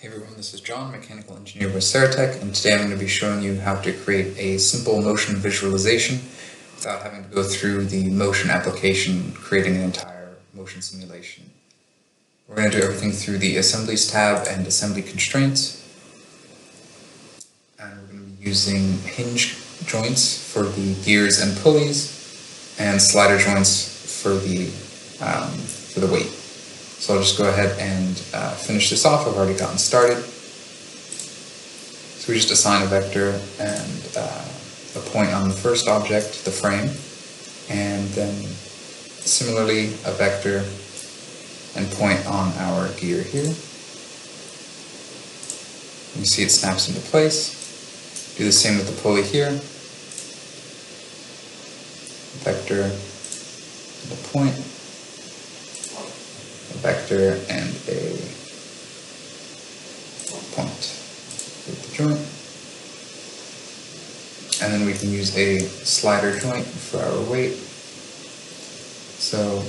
Hey everyone, this is John, mechanical engineer with Saratech, and today I'm going to be showing you how to create a simple motion visualization without having to go through the motion application, creating an entire motion simulation. We're going to do everything through the Assemblies tab and Assembly Constraints, and we're going to be using hinge joints for the gears and pulleys, and slider joints for the, um, for the weight. So I'll just go ahead and uh, finish this off. I've already gotten started. So we just assign a vector and uh, a point on the first object, the frame, and then similarly a vector and point on our gear here. You see it snaps into place. Do the same with the pulley here. Vector and a point vector and a point with the joint. And then we can use a slider joint for our weight. So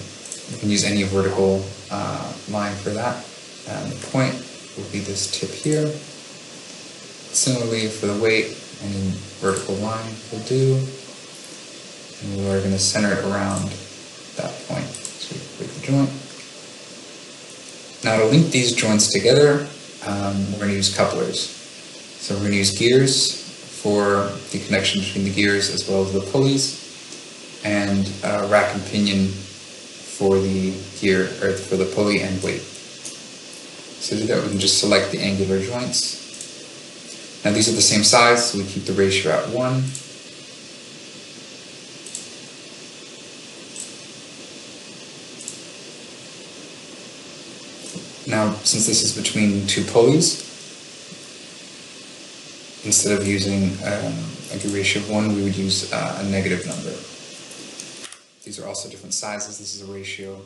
we can use any vertical uh, line for that. And the point will be this tip here. Similarly for the weight, any vertical line will do. And we're going to center it around that point. So we break the joint. Now to link these joints together, um, we're going to use couplers. So we're going to use gears for the connection between the gears as well as the pulleys, and uh, rack and pinion for the gear or for the pulley and weight. So to do that, we can just select the angular joints. Now these are the same size, so we keep the ratio at one. Now, since this is between two pulleys, instead of using um, a ratio of 1, we would use uh, a negative number. These are also different sizes. This is a ratio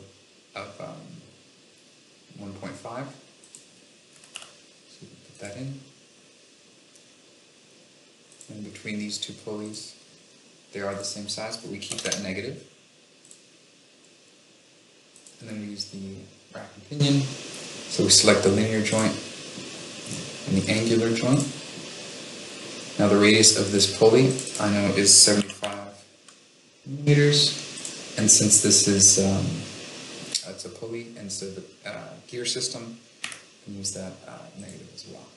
of um, 1.5. So we put that in. And between these two pulleys, they are the same size, but we keep that negative. And then we use the rack and pinion so we select the linear joint and the angular joint. Now the radius of this pulley, I know, is 75 millimeters. And since this is um, it's a pulley and so the uh, gear system, can use that uh, negative as well.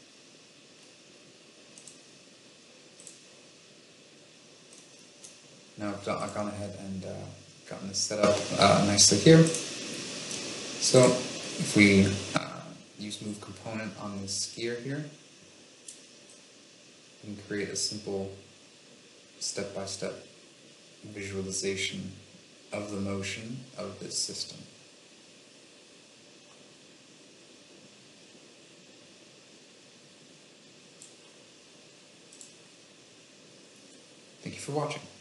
Now I've, I've gone ahead and uh, gotten this set up uh, nicely here. So if we uh, use move component on this gear here and create a simple step-by-step -step visualization of the motion of this system. Thank you for watching.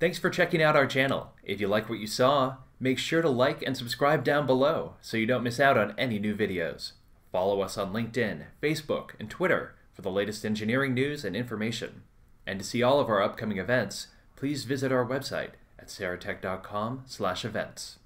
Thanks for checking out our channel. If you like what you saw, make sure to like and subscribe down below so you don't miss out on any new videos. Follow us on LinkedIn, Facebook, and Twitter for the latest engineering news and information. And to see all of our upcoming events, please visit our website at saratech.com/events.